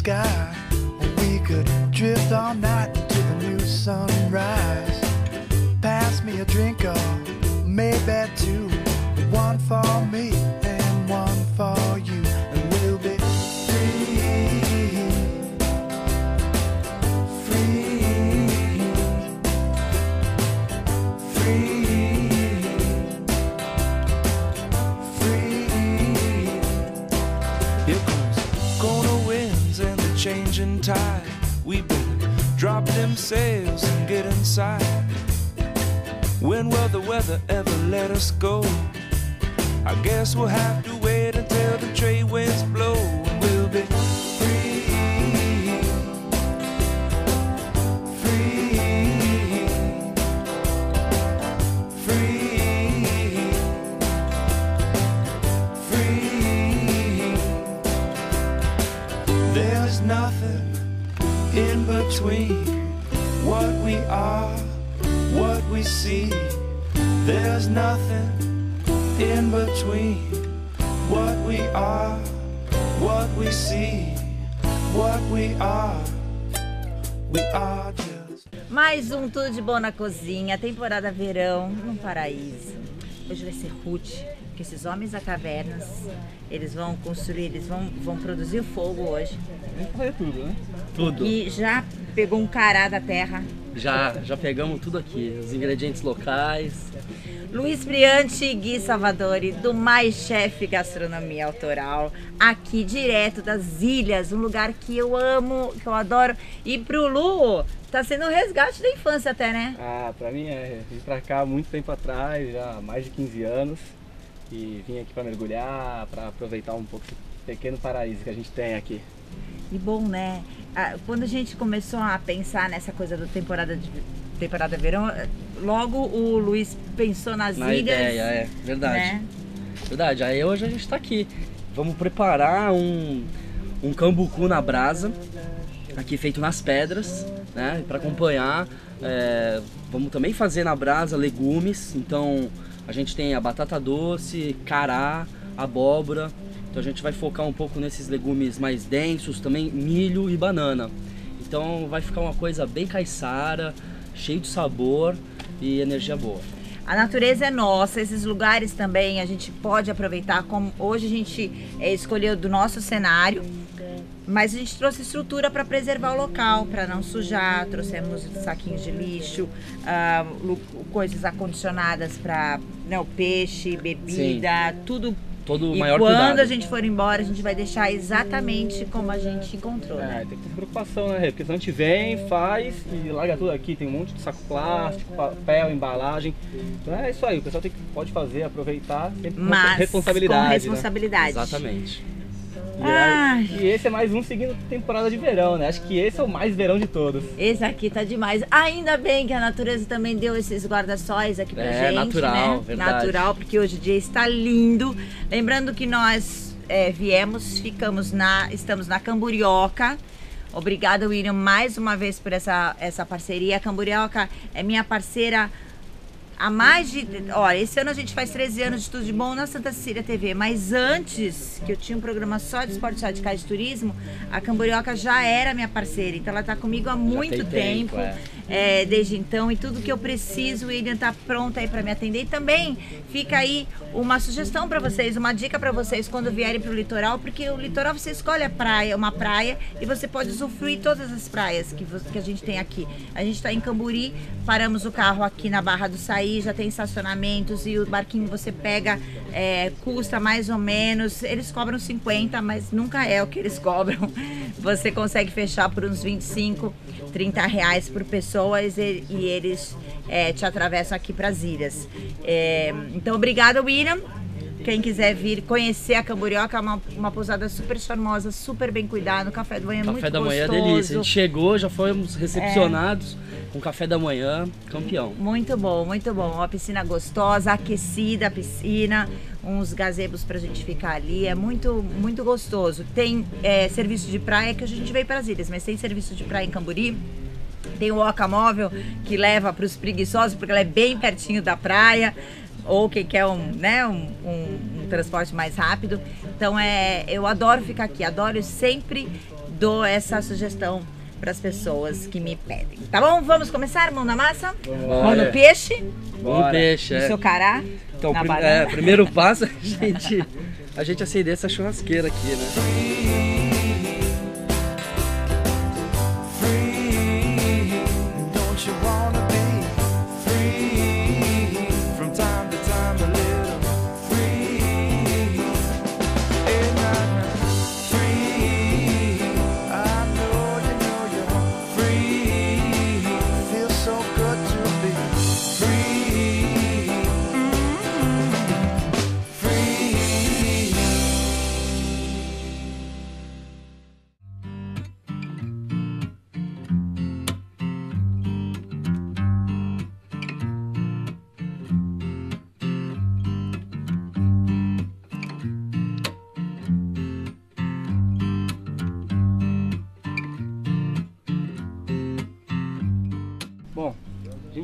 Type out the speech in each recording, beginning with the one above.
sky. We could drift all night into the new sunrise. Pass me a drink or maybe two. One for me We better drop them sails and get inside. When will the weather ever let us go? I guess we'll have to wait until the trade winds blow between what we are, what we see. There's nothing in between what we are, what we see, what we are. We are just. Mais um Tudo de Bom na Cozinha, temporada verão no paraíso. Hoje vai ser Ruth, que esses homens da cavernas, eles vão construir, eles vão, vão produzir o fogo hoje. Vamos fazer tudo, né? Tudo. E já pegou um cará da terra. Já, já pegamos tudo aqui. Os ingredientes locais. Luiz Briante e Gui Salvadori, do Mais Chef Gastronomia Autoral, aqui direto das ilhas, um lugar que eu amo, que eu adoro. E pro Lu, tá sendo um resgate da infância até, né? Ah, pra mim é. Vim pra cá há muito tempo atrás, já há mais de 15 anos. E vim aqui pra mergulhar, pra aproveitar um pouco esse pequeno paraíso que a gente tem aqui. E bom, né? Ah, Quando a gente começou a pensar nessa coisa da temporada de temporada verão, logo o Luiz pensou nas Na ilhas. ideia, é. Verdade. Né? Verdade. Aí hoje a gente tá aqui. Vamos preparar um, um cambucu na brasa, aqui feito nas pedras, né? Para acompanhar. é, vamos também fazer na brasa legumes. Então a gente tem a batata doce, cará, abóbora. Então a gente vai focar um pouco nesses legumes mais densos, também milho e banana. Então vai ficar uma coisa bem caiçara, cheio de sabor e energia boa. A natureza é nossa, esses lugares também a gente pode aproveitar, como hoje a gente eh, escolheu do nosso cenário, mas a gente trouxe estrutura para preservar o local, para não sujar, trouxemos saquinhos de lixo, lu- coisas acondicionadas para o peixe, bebida, tudo. Todo o e maior quando cuidado. a gente for embora, a gente vai deixar exatamente como a gente encontrou, É, né? tem que ter preocupação, né? Porque senão a gente vem, faz e larga tudo aqui. Tem um monte de saco plástico, papel, embalagem. Então é isso aí, o pessoal tem que, pode fazer, aproveitar, sempre com Mas responsabilidade. com né? responsabilidade. Exatamente. E, aí- e esse é mais um seguindo temporada de verão, né? Acho que esse é o mais verão de todos. Esse aqui tá demais. Ainda bem que a natureza também deu esses guarda-sóis aqui pra É, gente, natural, né? verdade. Natural, porque hoje o dia está lindo. Lembrando que nós é, viemos, ficamos na, estamos na Camburioca. Obrigada, William, mais uma vez por essa, essa parceria. A Camburioca é minha parceira há mais de. Olha, esse ano a gente faz 13 anos de tudo de bom na Santa Cecília TV, mas antes, que eu tinha um programa só de esportes radicais de turismo, a Camburioca já era minha parceira. Então ela está comigo há muito tem tempo. tempo, é. é, desde então, e tudo que eu preciso, o William tá pronto aí para me atender. E também fica aí uma sugestão para vocês, uma dica para vocês quando vierem para o litoral, porque o litoral você escolhe a praia, uma praia, e você pode usufruir todas as praias que, que a gente tem aqui. A gente está em Camburi, paramos o carro aqui na Barra do Saí, já tem estacionamentos e o barquinho você pega, é, custa mais ou menos, eles cobram 50, mas nunca é o que eles cobram. Você consegue fechar por uns 25, 30 reais por pessoas e, e eles é, te atravessam aqui para as ilhas. É, então, obrigada, William. Quem quiser vir conhecer a Camburioca, é uma, uma pousada super charmosa, super bem cuidada. O café da manhã é muito Café da manhã é gostoso. delícia. A gente chegou, já fomos recepcionados com café da manhã, campeão. Muito bom, muito bom. Uma piscina gostosa, aquecida a piscina, uns gazebos pra gente ficar ali. É muito, muito gostoso. Tem é, serviço de praia que a gente veio para as ilhas, mas tem serviço de praia em Camburi. Tem o Oca Móvel que leva para os preguiçosos, porque ela é bem pertinho da praia. Ou quem quer um, né, um, um- um transporte mais rápido. Então é, eu adoro ficar aqui, adoro sempre dou essa sugestão para as pessoas que me pedem. Tá bom? Vamos começar? Mão na massa? Mão no peixe? Vamos Bora. peixe, No é. seu cará? Então, na prim- é, primeiro passo é a gente, a gente acender essa churrasqueira aqui, né?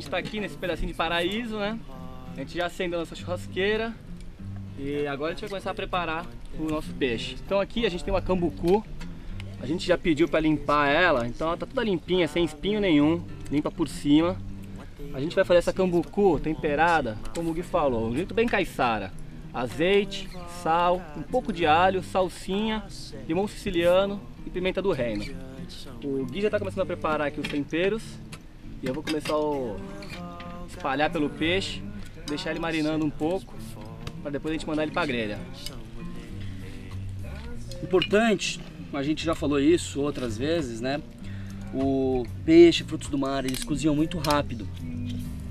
A gente tá aqui nesse pedacinho de paraíso, né? A gente já acendeu nossa churrasqueira e agora a gente vai começar a preparar o nosso peixe. Então aqui a gente tem uma cambucu, a gente já pediu para limpar ela, então ela tá toda limpinha, sem espinho nenhum, limpa por cima. A gente vai fazer essa cambucu temperada, como o Gui falou, um jeito bem caiçara. Azeite, sal, um pouco de alho, salsinha, limão siciliano e pimenta do reino. O Gui já está começando a preparar aqui os temperos e eu vou começar a espalhar pelo peixe, deixar ele marinando um pouco, para depois a gente mandar ele para grelha. Importante, a gente já falou isso outras vezes, né? O peixe, frutos do mar, eles cozinham muito rápido,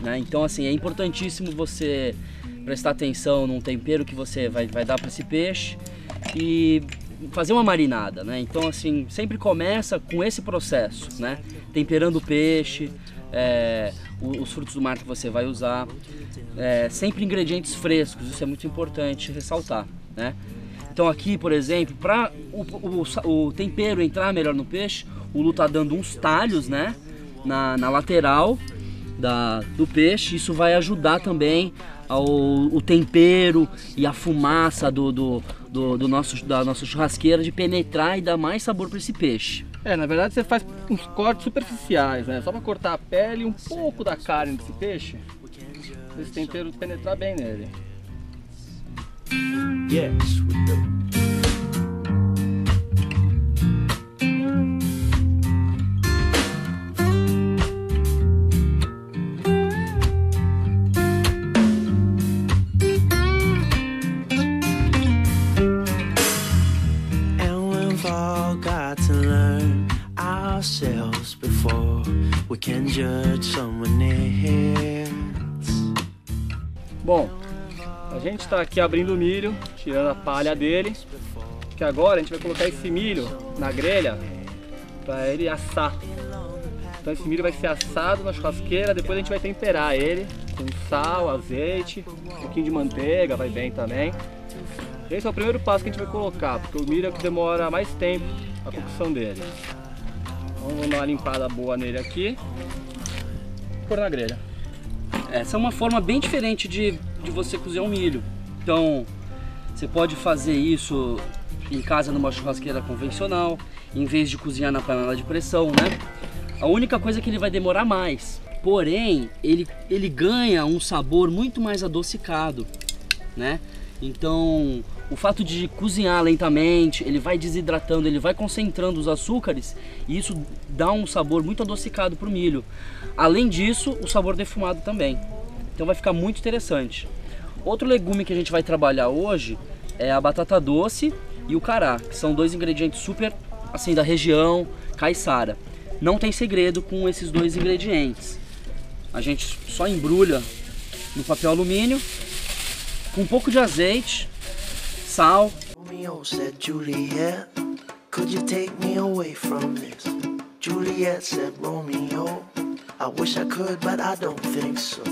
né? Então, assim, é importantíssimo você prestar atenção num tempero que você vai, vai dar para esse peixe e fazer uma marinada, né? Então, assim, sempre começa com esse processo, né? Temperando o peixe, é, os frutos do mar que você vai usar, é, sempre ingredientes frescos, isso é muito importante ressaltar, né? Então aqui, por exemplo, para o, o- o tempero entrar melhor no peixe, o Lu tá dando uns talhos, né? Na, na lateral da, do peixe. Isso vai ajudar também ao o tempero e a fumaça do, do, do, do nosso, da nossa churrasqueira de penetrar e dar mais sabor para esse peixe. É, na verdade você faz uns cortes superficiais, né? Só para cortar a pele e um pouco da carne desse peixe, pra esse tempero penetrar bem nele. Yes, can judge someone else. Bom, a gente está aqui abrindo o milho, tirando a palha dele, que agora a gente vai colocar esse milho na grelha para ele assar. Então esse milho vai ser assado na churrasqueira, depois a gente vai temperar ele com sal, azeite, um pouquinho de manteiga, vai bem também. Esse é o primeiro passo que a gente vai colocar, porque o milho é que demora mais tempo a cocção dele. Vamos dar uma limpada boa nele aqui pôr na grelha. Essa é uma forma bem diferente de, de você cozinhar um milho. Então, você pode fazer isso em casa numa churrasqueira convencional, em vez de cozinhar na panela de pressão, né? A única coisa é que ele vai demorar mais. Porém, ele, ele ganha um sabor muito mais adocicado, né? Então, o fato de cozinhar lentamente, ele vai desidratando, ele vai concentrando os açúcares e isso dá um sabor muito adocicado pro milho. Além disso, o sabor defumado também. Então vai ficar muito interessante. Outro legume que a gente vai trabalhar hoje é a batata doce e o cará, que são dois ingredientes super assim da região caiçara. Não tem segredo com esses dois ingredientes. A gente só embrulha no papel alumínio com um pouco de azeite, sal, Romeo said, Juliet, could you take me away from this? Juliet said, Romeo, I wish I could, but I don't think so.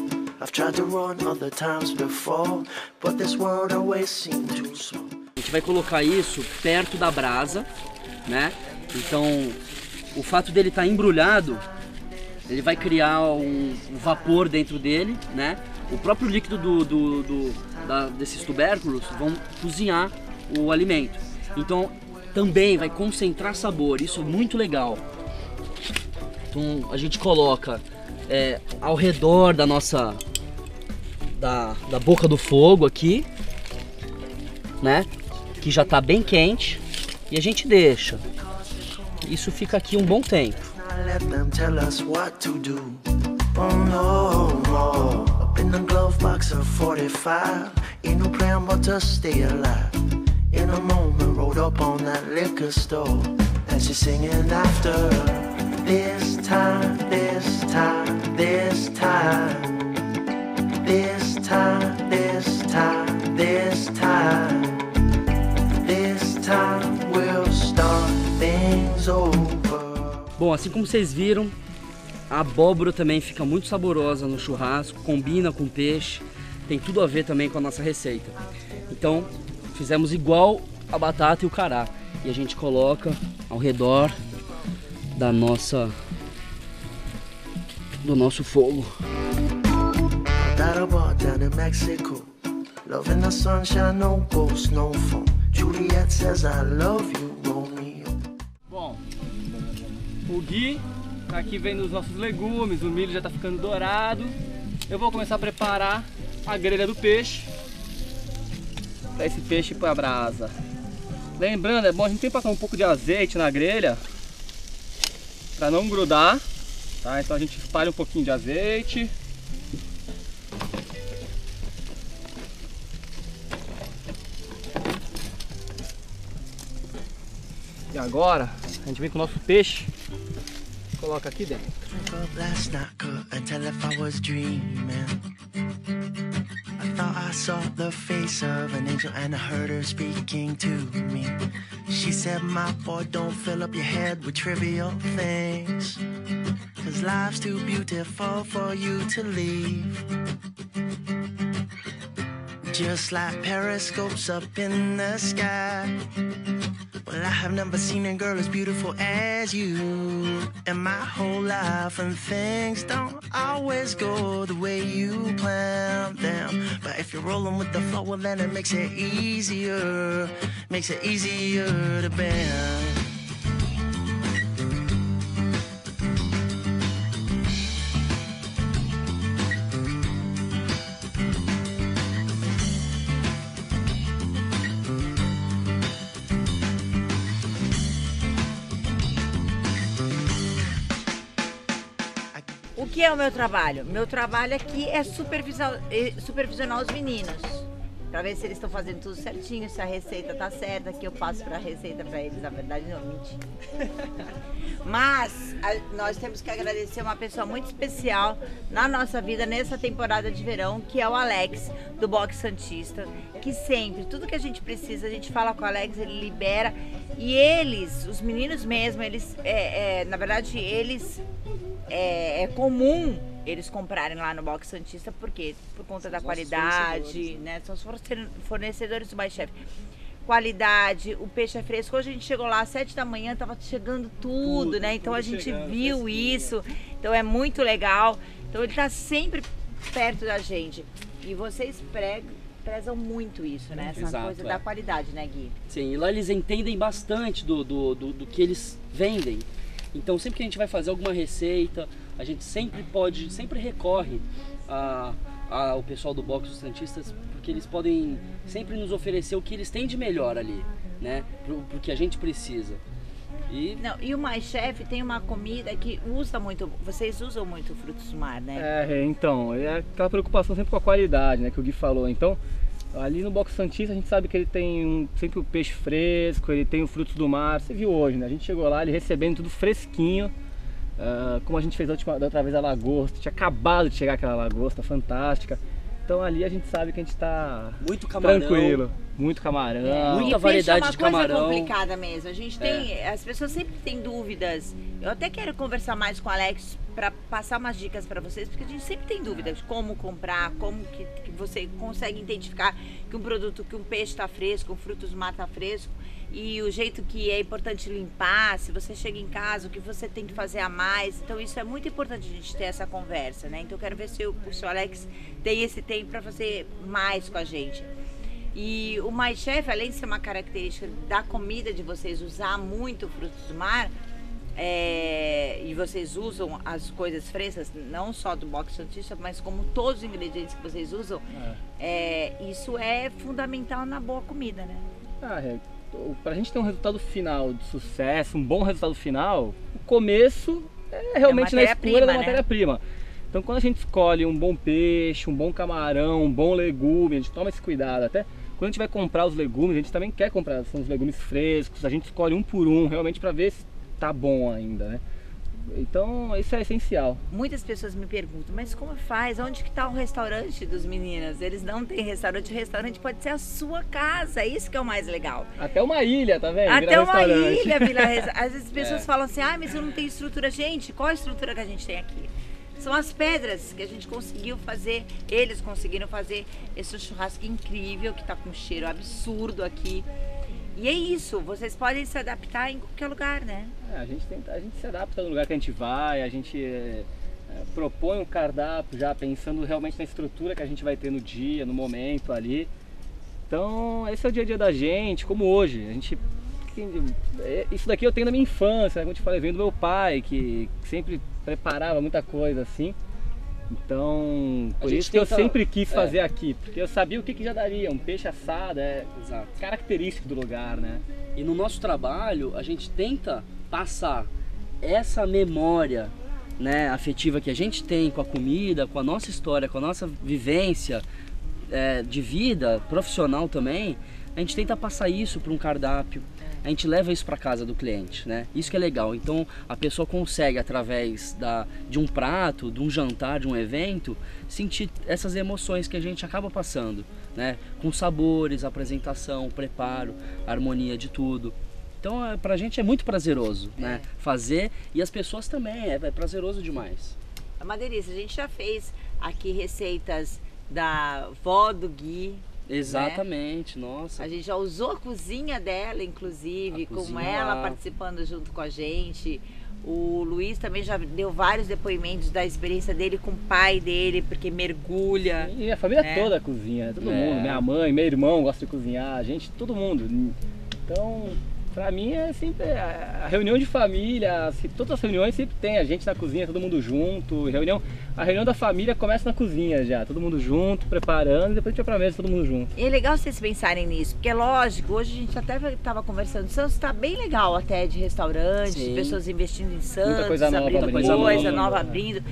I've tried to run other times before, but this world always seemed too small. A gente vai colocar isso perto da brasa, né? Então, o fato dele estar embrulhado, ele vai criar um, um vapor dentro dele, né? O próprio líquido do, do- do- da- desses tubérculos vão cozinhar o alimento. Então, também vai concentrar sabor, isso é muito legal. Então a gente coloca é, ao redor da nossa da, da boca do fogo aqui, né? Que já tá bem quente e a gente deixa. Isso fica aqui um bom tempo. Oh no, more. Up in the glove box of 45. Ain't no plan but to stay alive. In a moment, rolled up on that liquor store. And she's singing after. This time, this time, this time. This time, this time, this time. This time we'll start things over. Bom, assim como vocês viram, a abóbora também fica muito saborosa no churrasco, combina com peixe, tem tudo a ver também com a nossa receita. Então, fizemos igual a batata e o cará. E a gente coloca ao redor da nossa do nosso fogo. Bom, o Gui aqui vendo os nossos legumes, o milho já tá ficando dourado. Eu vou começar a preparar a grelha do peixe. Pra esse peixe pra brasa. Lembrando, é bom a gente passar um pouco de azeite na grelha. Pra não grudar. Tá? Então a gente espalha um pouquinho de azeite. E agora a gente vem com o nosso peixe. Coloca aqui dentro. I saw the face of an angel and I heard her speaking to me. She said, My boy, don't fill up your head with trivial things. Cause life's too beautiful for you to leave. Just like periscopes up in the sky. Well, I have never seen a girl as beautiful as you in my whole life, and things don't always go the way you plan them. But if you're rolling with the flow, well, then it makes it easier, makes it easier to bend. Que é o meu trabalho? Meu trabalho aqui é eh, supervisionar os meninos. Pra ver se eles estão fazendo tudo certinho, se a receita tá certa, que eu passo pra receita pra eles. Na verdade, não, mentira. Mas a- nós temos que agradecer uma pessoa muito especial na nossa vida nessa temporada de verão, que é o Alex, do Box Santista. Que sempre, tudo que a gente precisa, a gente fala com o Alex, ele libera. E eles, os meninos mesmo, eles, é, é, na verdade, eles é, é comum eles comprarem lá no Box Santista, porque por conta da qualidade, né? São os fornece- fornecedores do Mais Chef. Qualidade, o peixe é fresco. Hoje a gente chegou lá às sete da manhã, tava chegando tudo, Tudo, né? Então tudo a gente chegando, viu isso. Então é muito legal. Então ele tá sempre perto da gente. E vocês pregam, prezam muito isso, né? Essa Exato, coisa é. da qualidade, né, Gui? Sim, e lá eles entendem bastante do, do, do, do que eles vendem. Então sempre que a gente vai fazer alguma receita, a gente sempre pode, sempre recorre a, a- ao pessoal do Box dos Santistas, porque eles podem sempre nos oferecer o que eles têm de melhor ali, né? Pro, pro que a gente precisa. E Não, e o Mais Chef tem uma comida que usa muito, vocês usam muito frutos do mar, né? É, então, é aquela preocupação sempre com a qualidade, né, que o Gui falou. Então, ali no Box Santista a gente sabe que ele tem um- sempre o peixe fresco, ele tem o frutos do mar. Você viu hoje, né? A gente chegou lá, ele recebendo tudo fresquinho. Ah, como a gente fez da, última, da outra vez a lagosta, tinha acabado de chegar aquela lagosta fantástica. Então ali a gente sabe que a gente tá muito camarão. tranquilo, muito camarão. Muita E peixe variedade é uma de coisa camarão. complicada mesmo. A gente tem, as pessoas sempre têm dúvidas. Eu até quero conversar mais com o Alex para passar umas dicas para vocês, porque a gente sempre tem dúvidas de como comprar, como que, que você consegue identificar que um produto, que um peixe está fresco, um frutos do mar está fresco e o jeito que é importante limpar, se você chega em casa, o que você tem que fazer a mais. Então isso é muito importante a gente ter essa conversa, né? Então eu quero ver se o, se o Alex tem esse tempo para fazer mais com a gente. E o My Chef, além de ser uma característica da comida de vocês usar muito frutos do mar, é, e vocês usam as coisas frescas, não só do box santista, mas como todos os ingredientes que vocês usam, é, isso é fundamental na boa comida, né? Ah, é, o- pra gente ter um resultado final de sucesso, um bom resultado final, o começo é realmente na matéria-prima, escolha da né? matéria-prima. Então quando a gente escolhe um bom peixe, um bom camarão, um bom legume, a gente toma esse cuidado. Até quando a gente vai comprar os legumes, a gente também quer comprar são os legumes frescos, a gente escolhe um por um, realmente para ver se tá bom ainda, né? Então isso é essencial. Muitas pessoas me perguntam, mas como faz? Onde que está o restaurante dos meninos? Eles não têm restaurante, o restaurante pode ser a sua casa, é isso que é o mais legal. Até uma ilha, tá vendo? Até uma ilha vira restaurante. Às vezes as pessoas É. falam assim, ah, mas eu não tenho estrutura. Gente, qual a estrutura que a gente tem aqui? São as pedras que a gente conseguiu fazer, eles conseguiram fazer esse churrasco incrível, que tá com um cheiro absurdo aqui. E é isso, vocês podem se adaptar em qualquer lugar, né? É, a, gente tenta, a gente se adapta no lugar que a gente vai, a gente é, é, propõe um cardápio já pensando realmente na estrutura que a gente vai ter no dia, no momento ali. Então, esse é o dia a dia da gente, como hoje. A gente. é, Isso daqui eu tenho da minha infância, como eu te falei, vem do meu pai, que sempre preparava muita coisa assim. Então, por isso que eu sempre quis é. fazer aqui, porque eu sabia o que, que já daria, um peixe assado, é Exato. característico do lugar, né? E no nosso trabalho, a gente tenta passar essa memória né, afetiva que a gente tem com a comida, com a nossa história, com a nossa vivência é, de vida profissional também. A gente tenta passar isso para um cardápio. A gente leva isso para casa do cliente, né? Isso que é legal. Então a pessoa consegue através da, de um prato, de um jantar, de um evento, sentir essas emoções que a gente acaba passando, né? Com sabores, apresentação, preparo, harmonia de tudo. Então é, pra gente é muito prazeroso, né? Fazer e as pessoas também, é, é prazeroso demais. É uma delícia. A gente já fez aqui receitas da vó do Gui. Exatamente, nossa. A gente já usou a cozinha dela, inclusive, A com cozinha ela participando junto com a gente. O Luiz também já deu vários depoimentos da experiência dele com o pai dele, porque mergulha. E a família É. toda cozinha, todo É. mundo. Minha mãe, meu irmão gosta de cozinhar, a gente, todo mundo. Então, pra mim é sempre a reunião de família, assim, todas as reuniões sempre tem a gente na cozinha, todo mundo junto. Reunião, a reunião da família começa na cozinha já, todo mundo junto, preparando, e depois a gente vai pra mesa todo mundo junto. E é legal vocês pensarem nisso, porque é lógico, hoje a gente até estava conversando, Santos está bem legal até de restaurantes, Sim. pessoas investindo em Santos, coisa nova abrindo abrindo. coisa, Coisa nova, nova. abrindo.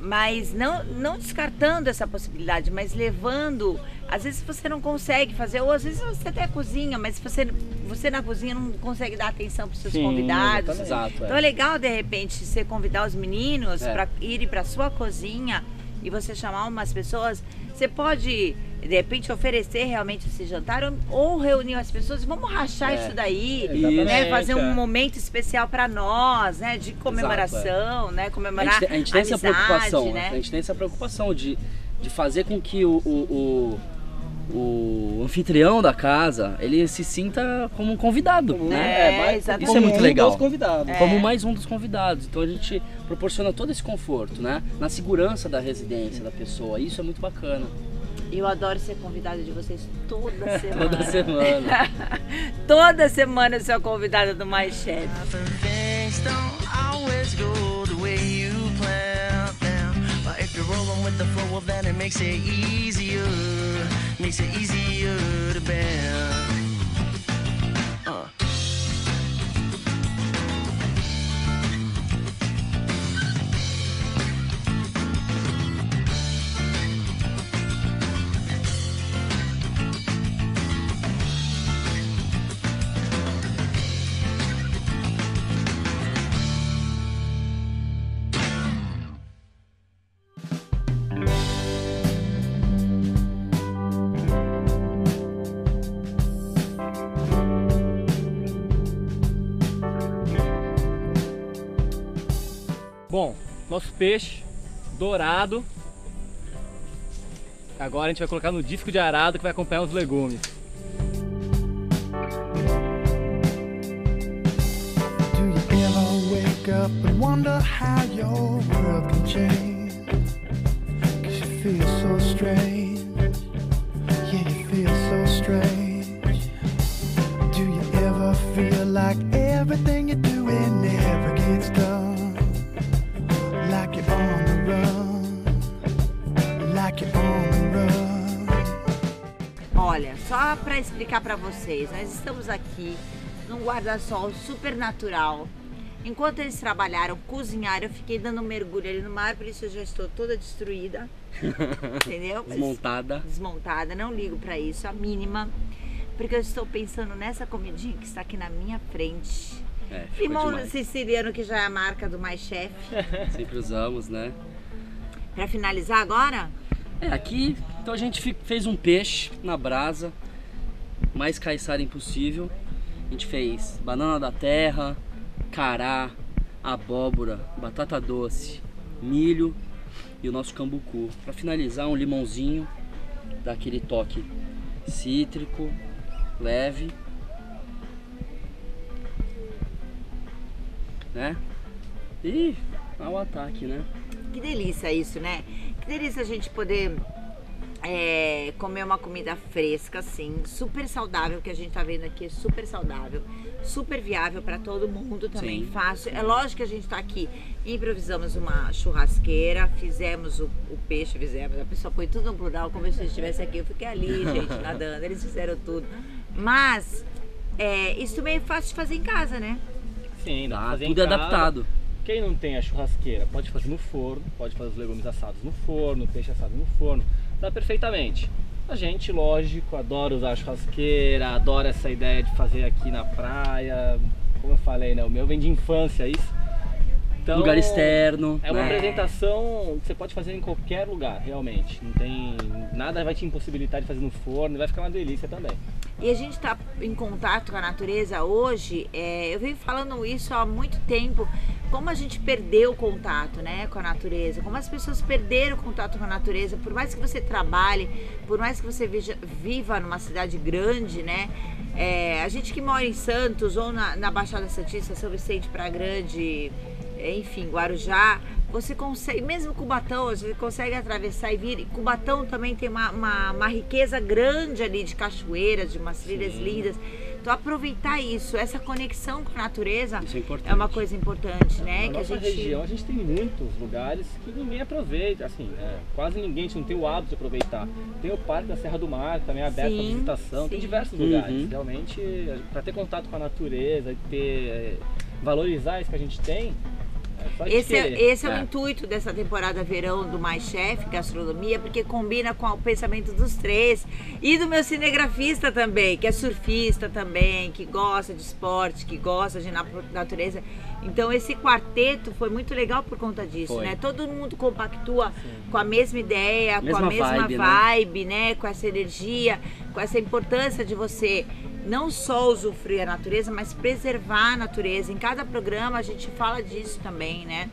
Mas não, não descartando essa possibilidade, mas levando. Às vezes você não consegue fazer, ou às vezes você até cozinha, mas você, você na cozinha não consegue dar atenção para os seus Sim, convidados. Exato. Então é legal de repente você convidar os meninos É. para irem para sua cozinha e você chamar umas pessoas. Você pode de repente oferecer realmente esse jantar ou- reunir as pessoas. Vamos rachar É. isso daí, né? Fazer um é. momento especial para nós, né? De comemoração, né? A Comemorar gente, tem- a gente tem essa amizade, preocupação, né? a gente tem essa preocupação de, de fazer com que o, o, o, o anfitrião da casa ele se sinta como um convidado, né? É, exatamente. Isso é muito como um legal. dos convidados. É. Como mais um dos convidados. Então a gente proporciona todo esse conforto, né? Na segurança da residência da pessoa. Isso é muito bacana. Eu adoro ser convidada de vocês toda semana. Toda semana. Toda semana eu sou convidada do Mais Chef. Makes it easier. To bear. Nosso peixe dourado. Agora a gente vai colocar no disco de arado que vai acompanhar os legumes. Up and wonder how your world can change? Cause you feel so strange. Explicar para vocês, nós estamos aqui num guarda-sol super natural. Enquanto eles trabalharam, cozinharam, eu fiquei dando um mergulho ali no mar, por isso eu já estou toda destruída. Entendeu? Desmontada. desmontada, não ligo pra isso, a mínima. Porque eu estou pensando nessa comidinha que está aqui na minha frente. É, Limão demais. siciliano, que já é a marca do Mais Chef. Sempre usamos, né? Pra finalizar agora, É, aqui então a gente fez um peixe na brasa, mais caiçara impossível. A gente fez banana da terra, cará, abóbora, batata doce, milho e o nosso cambucu. Para finalizar, um limãozinho, dá aquele toque cítrico, leve. Né? E ao ataque, né? que delícia isso, né? Que delícia a gente poder é, comer uma comida fresca, assim, super saudável, que a gente tá vendo aqui, é super saudável, super viável para todo mundo também, Sim. fácil. É lógico que a gente tá aqui, improvisamos uma churrasqueira, fizemos o, o peixe, fizemos, a pessoa põe tudo no plural, como se eu estivesse aqui, eu fiquei ali, gente, nadando, eles fizeram tudo. Mas, é, isso também é fácil de fazer em casa, né? Sim, dá em tudo casa. adaptado. Quem não tem a churrasqueira pode fazer no forno, pode fazer os legumes assados no forno, peixe assado no forno, dá perfeitamente. A gente, lógico, adora usar churrasqueira, adora essa ideia de fazer aqui na praia. Como eu falei, né? O meu vem de infância isso. Então, Lugar externo. É uma né? apresentação que você pode fazer em qualquer lugar, realmente. Não tem nada vai te impossibilitar de fazer no forno, e vai ficar uma delícia também. E a gente está em contato com a natureza hoje, é, eu venho falando isso há muito tempo, como a gente perdeu o contato né, com a natureza, como as pessoas perderam o contato com a natureza, por mais que você trabalhe, por mais que você veja- viva numa cidade grande, né? é, a gente que mora em Santos ou na, na Baixada Santista, São Vicente para Grande, enfim, Guarujá, você consegue, mesmo Cubatão, você consegue atravessar e vir. E Cubatão também tem uma, uma, uma riqueza grande ali de cachoeiras, de umas trilhas lindas. Então aproveitar isso, essa conexão com a natureza é é uma coisa importante, né? Na que a nossa gente região a gente tem muitos lugares que ninguém aproveita, assim, é, quase ninguém, a gente não tem o hábito de aproveitar. Tem o Parque da Serra do Mar, também é aberto para Sim, visitação, tem sim. diversos Uhum. lugares. Realmente, para ter contato com a natureza, e ter, é, valorizar isso que a gente tem, é Esse é, esse é o É. intuito dessa temporada verão do Mais Chef Gastronomia, porque combina com o pensamento dos três e do meu cinegrafista também, que é surfista também, que gosta de esporte, que gosta de na- natureza. Então esse quarteto foi muito legal por conta disso, Foi. né? Todo mundo compactua com a mesma ideia, com Mesma a mesma vibe, né? vibe, né? Com essa energia, com essa importância de você não só usufruir a natureza, mas preservar a natureza. Em cada programa a gente fala disso também, né?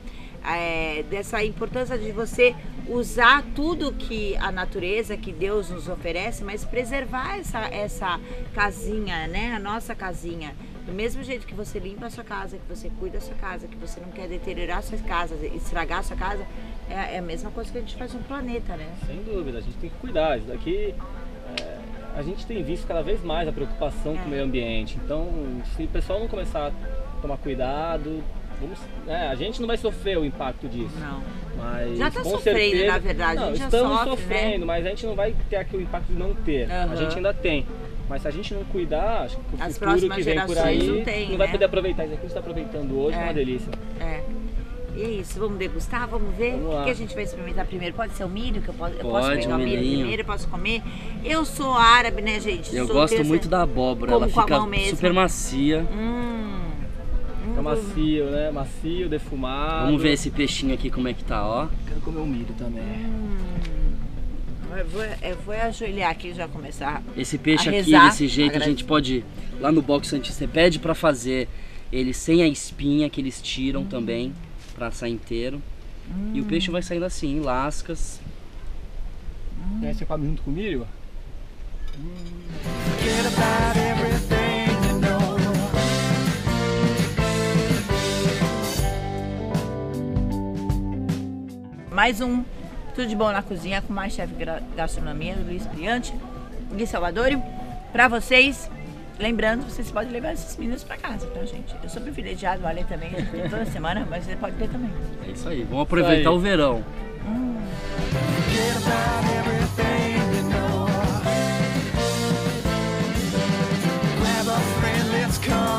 É, dessa importância de você usar tudo que a natureza, que Deus nos oferece, mas preservar essa, essa casinha, né? A nossa casinha. Do mesmo jeito que você limpa a sua casa, que você cuida da sua casa, que você não quer deteriorar a sua casa, estragar a sua casa, é, é a mesma coisa que a gente faz no planeta, né? Sem dúvida, a gente tem que cuidar. Isso daqui, é, a gente tem visto cada vez mais a preocupação com o É. meio ambiente. Então, se o pessoal não começar a tomar cuidado, vamos, é, a gente não vai sofrer o impacto disso. Não. Mas Já tá com sofrendo, certeza- na verdade, a Não, estamos sofre, sofrendo, né? mas a gente não vai ter aquele impacto de não ter. A Aham. gente ainda tem. Mas se a gente não cuidar, acho que o As futuro que vem por aí não tem, vai né? poder aproveitar isso aqui que a gente está aproveitando hoje, É. é uma delícia. É. E é isso, vamos degustar, vamos ver Vamos o que que a gente vai experimentar primeiro. Pode ser o milho, que eu posso, eu posso pegar o milho milhinho. primeiro, eu posso comer. Eu sou árabe, né, gente? Eu Sou gosto muito da abóbora, Como ela a fica super macia. Hum. Fica macio, né? Macio, defumado. Vamos ver esse peixinho aqui como é que tá, ó. Quero comer o milho também. Eu vou, eu vou ajoelhar aqui e já começar. Esse peixe A aqui, rezar, desse jeito, a agradecer. gente pode lá no box Santista, você pede pra fazer ele sem a espinha que eles tiram Hum. também, pra sair inteiro. E o peixe vai saindo assim, em lascas. E aí você come junto com o milho? Know. Mais um Tudo de Bom na Cozinha com mais chefe gastronomia do Luiz Priante, de Salvador. Pra vocês, Lembrando, vocês podem levar esses meninos para casa, tá, gente? Eu sou privilegiado, o Ale também, a gente tem toda semana, mas você pode ter também. É isso aí, vamos aproveitar aí. o verão. Hum. come